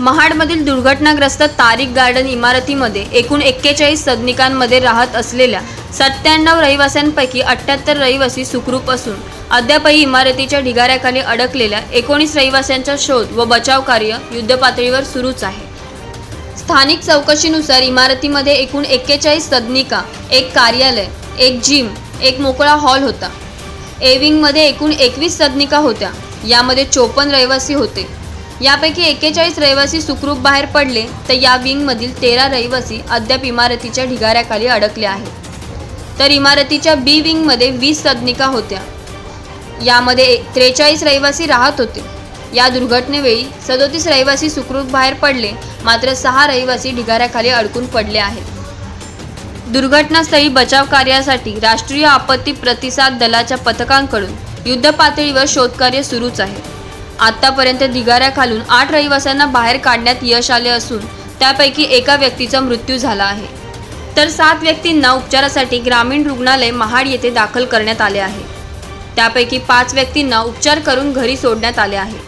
महाडमधील दुर्घटनाग्रस्त तारीख गार्डन इमारतीमध्ये एकूण एक्केचाळीस सदनिकांमध्ये राहत असलेल्या सत्त्याण्णव रहिवाशांपैकी अठ्ठ्याहत्तर रहिवासी सुखरूप असून अद्यापही इमारतीच्या ढिगाऱ्याखाली अडकलेल्या एकोणीस रहिवाशांचा शोध व बचाव कार्य युद्धपातळीवर सुरूच आहे. स्थानिक चौकशीनुसार इमारतीमध्ये एकूण एक्केचाळीस सदनिका एक कार्यालय एक जिम एक मोकळा हॉल होता. एविंगमध्ये एकूण एकवीस सदनिका होत्या. यामध्ये चोपन्न रहिवासी होते. यापैकी एक्केचाळीस रहिवासी सुखरूप बाहेर पडले तर या विंगमधील तेरा रहिवासी अद्याप इमारतीच्या ढिगाऱ्याखाली अडकले आहेत. तर इमारतीच्या बी विंगमध्ये वीस सदनिका होत्या. यामध्ये त्रेचाळीस रहिवासी राहत होते. या दुर्घटनेवेळी सदोतीस रहिवासी सुखरूप बाहेर पडले मात्र सहा रहिवासी ढिगाऱ्याखाली अडकून पडले आहेत. दुर्घटनास्थळी बचाव कार्यासाठी राष्ट्रीय आपत्ती प्रतिसाद दलाच्या पथकांकडून युद्ध पातळीवर शोधकार्य सुरूच आहे. आतापर्यंत ढिगाऱ्याखालून आठ रहिवाशांना बाहेर काढण्यात यश आले असून त्यापैकी एका व्यक्तीचा मृत्यू झाला आहे. तर सात व्यक्तींना उपचारासाठी ग्रामीण रुग्णालय महाड येथे दाखल करण्यात आले आहे. त्यापैकी पाच व्यक्तींना उपचार करून घरी सोडण्यात आले आहे.